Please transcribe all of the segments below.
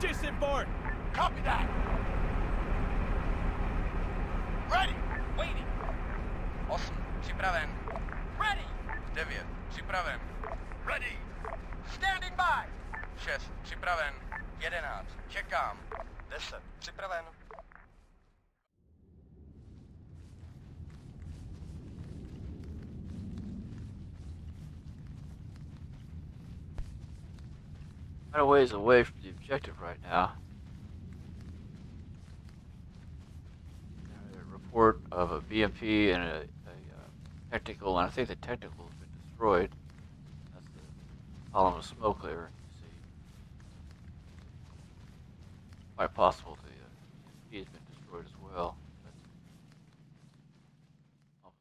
Disembark! Copy that. Ready. Waiting. 8, připraven. Ready. 9, připraven. Ready. Standing by. 6, připraven. 11, čekám. 10. Připraven. Quite a ways away from the objective right now. A report of a BMP and a, a uh, technical, and I think the technical has been destroyed. That's the column of smoke there. Quite possible the BMP has been destroyed as well. That's almost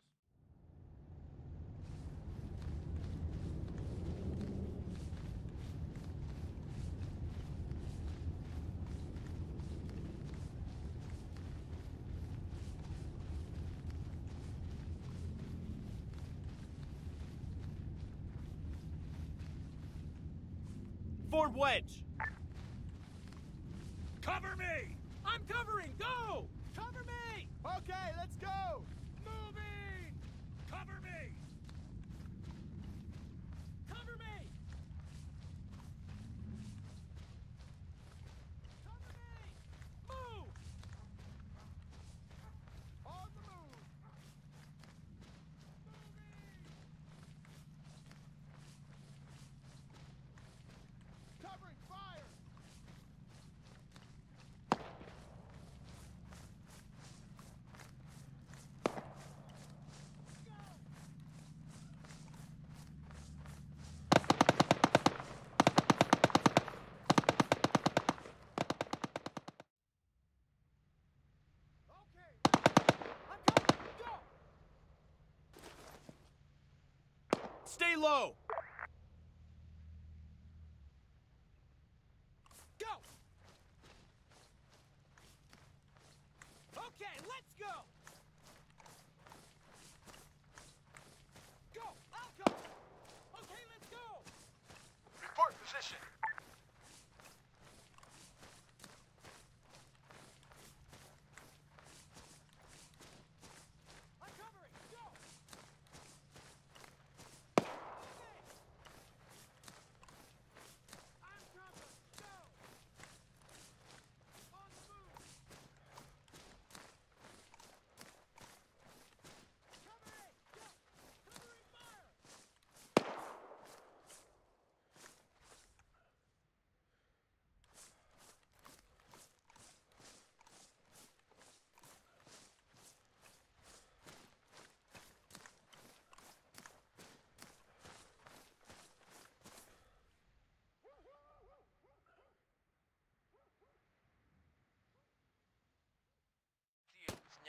Form wedge! Cover me. I'm covering! Go! Cover me! Okay, let's go. Moving. Cover me. Cover me! Cover me! Move! On the move. Moving. Covering fire. Okay. I'm coming. Go. Stay low!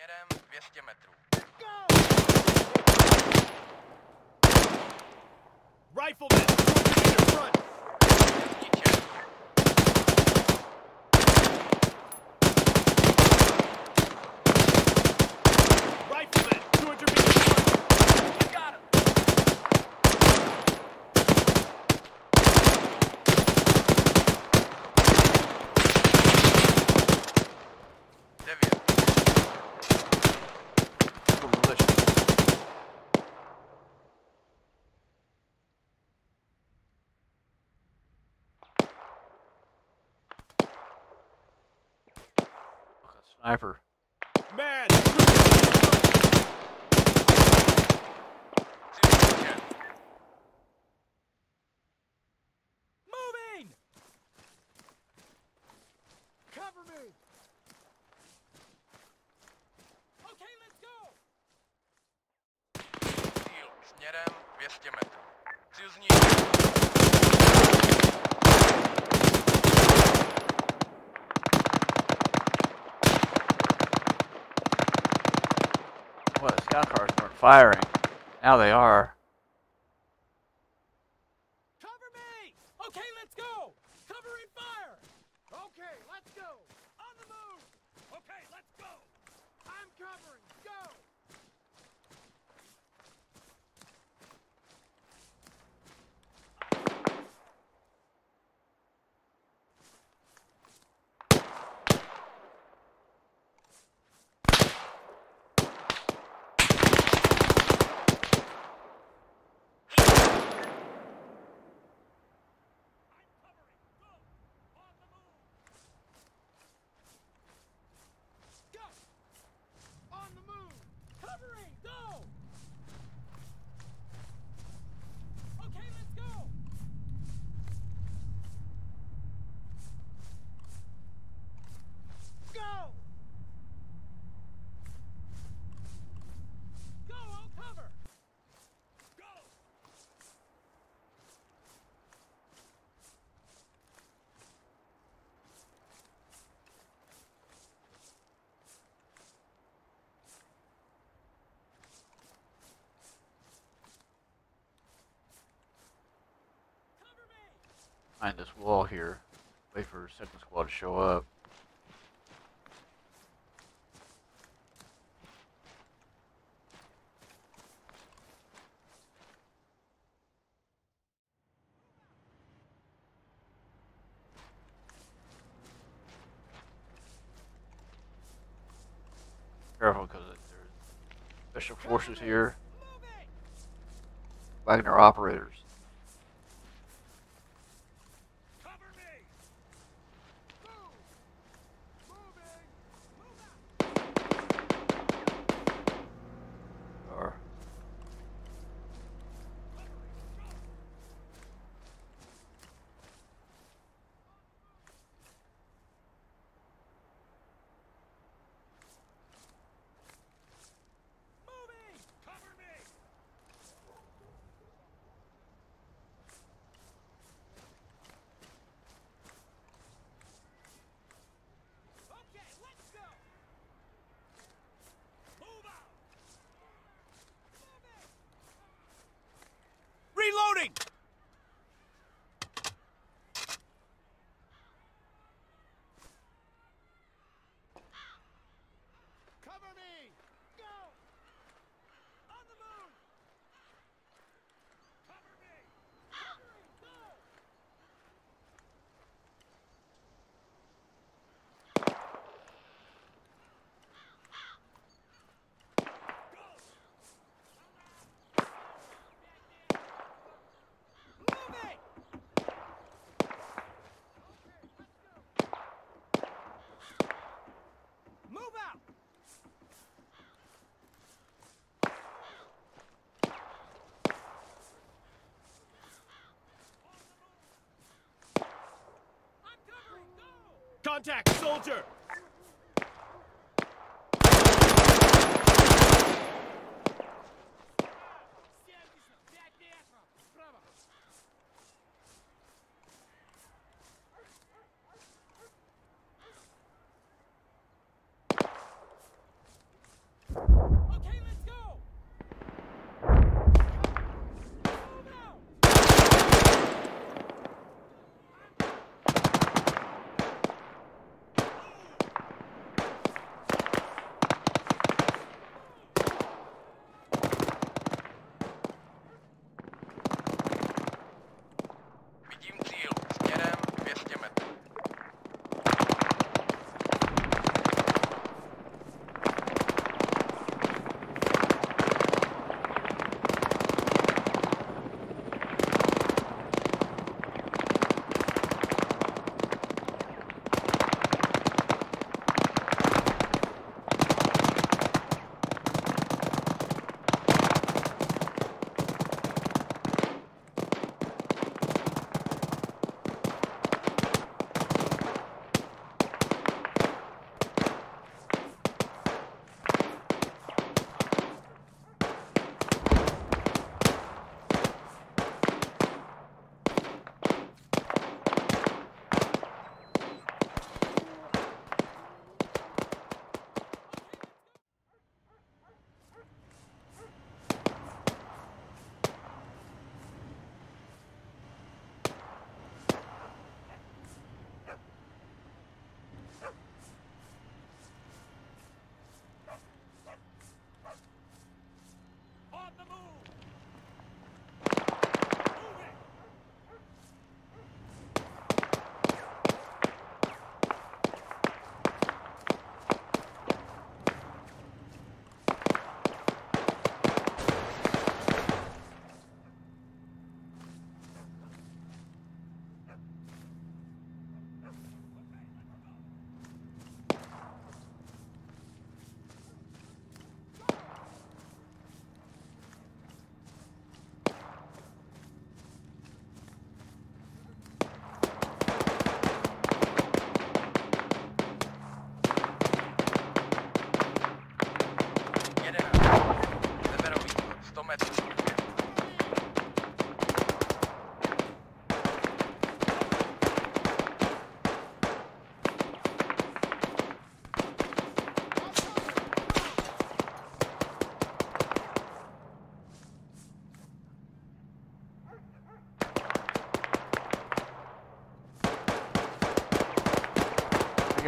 Směrem 200 metrů. Rifleman! Sniper. Man! Moving! Cover me! Okay, let's go! Już, 200 metrów. scout cars weren't firing. Now they are. Go! Go, I'll cover! Go! Behind this wall here, wait for second squad to show up. Special Forces here. Wagner operators. Contact, soldier!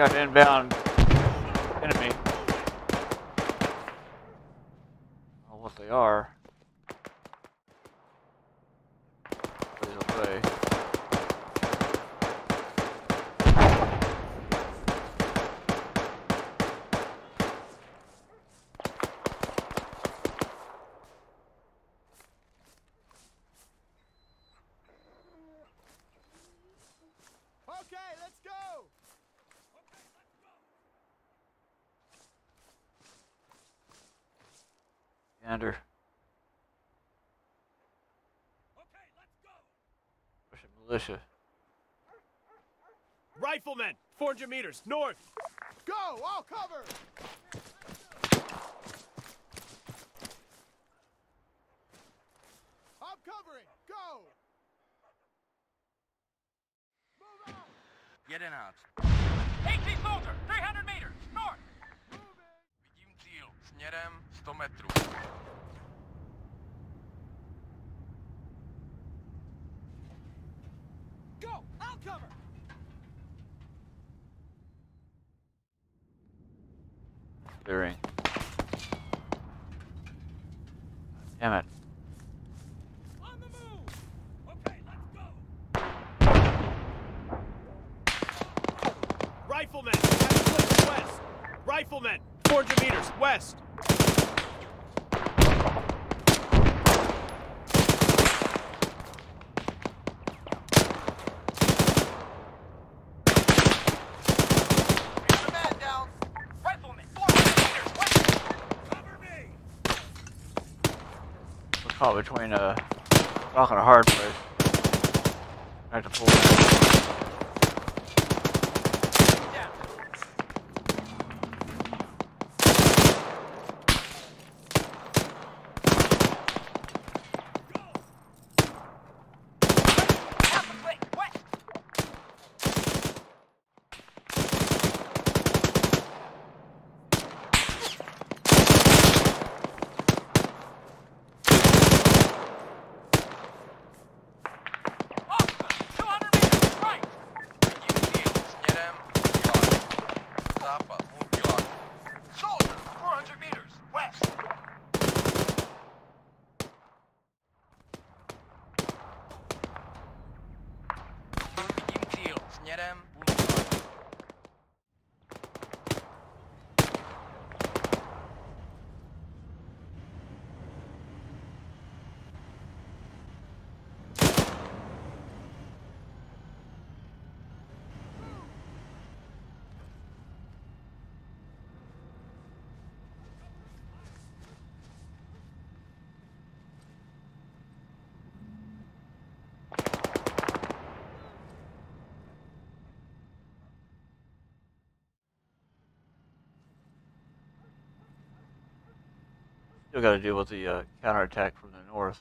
Got inbound enemy. Oh, what they are. Please obey. Okay, let's go. Gander. Okay, let's go. Russian militia. Riflemen, 400 meters north. Go, all cover. I'm covering. Go. Move out. Jeden hacz. AT soldier, 300 meters, north. Vidím cíl. Směrem 100 metrů. Go, I'll cover. Clearing. Damn it. On the move. Okay, let's go. Riflemen, at west. Riflemen, 400 meters west. Rifleman, 400 meters west. Cover me. We're caught between a rock and a hard place. I have to pull back. Half a click, west. Awesome. 200 meters, right. Vidím cíl. Směrem kilometr. Západ, půl kilometr. Soldier, 400 meters. West. Vidím cíl. Směrem půl kilometr. Still got to deal with the uh, counterattack from the north.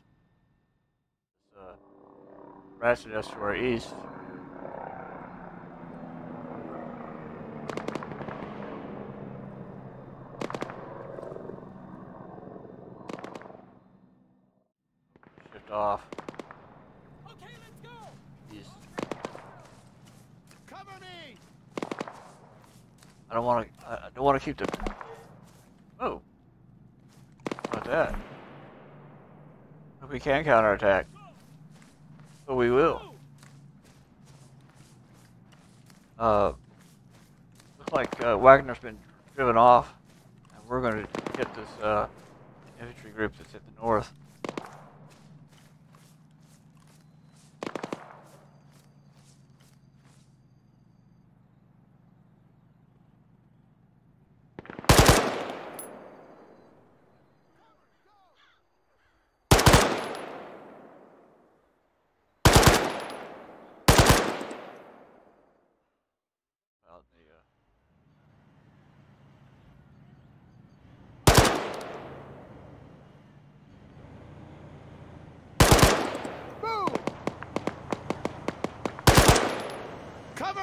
Uh, Ratchet our east. Shift off. Okay, let's go. East. Cover me. I don't want to. I I don't want to keep the. That. Hope we can counterattack. But we will. Uh. Looks like uh, Wagner's been driven off, and we're going to get this uh, infantry group that's at the north.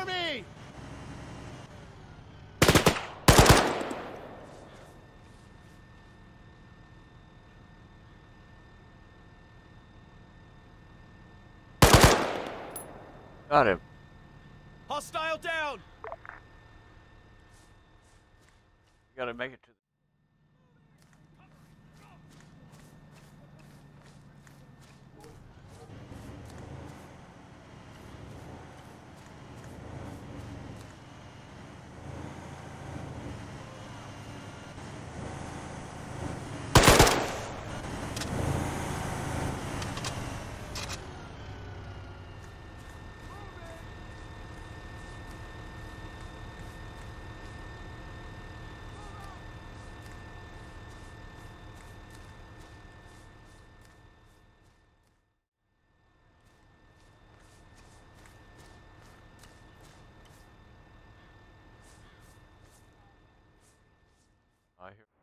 me! Got him. Hostile down! You gotta make it I hear.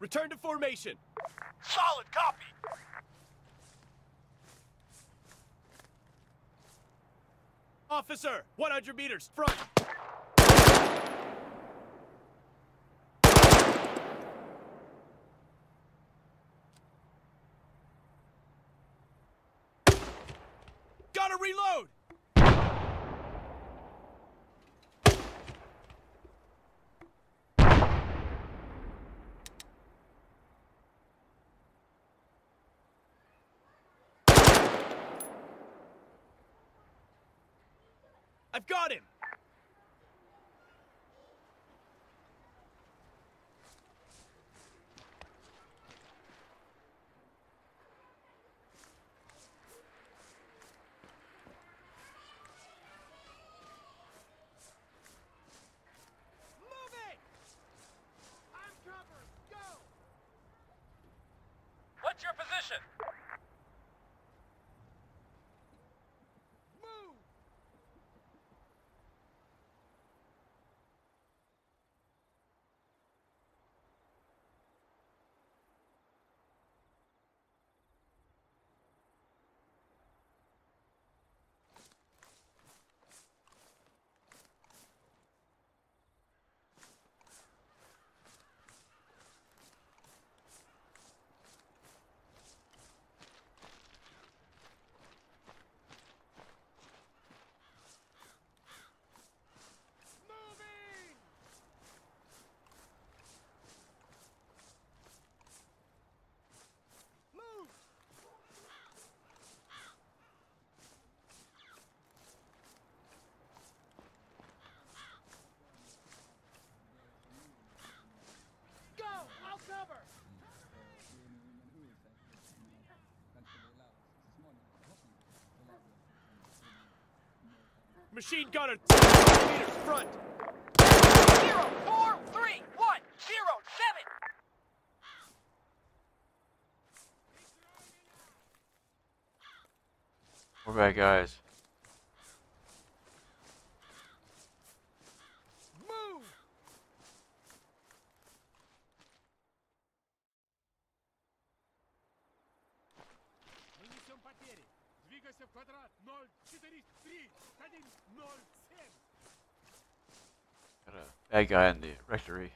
Return to formation. Solid copy. Officer, 100 meters, front. Gotta reload! I've got him! Moving! I'm covered! Go! What's your position? Move! Moving! Move! Go! I'll cover! Machine gunner, 200 meters front! Zero, four, three, one, zero, seven. We're back, guys. Guy in the rectory.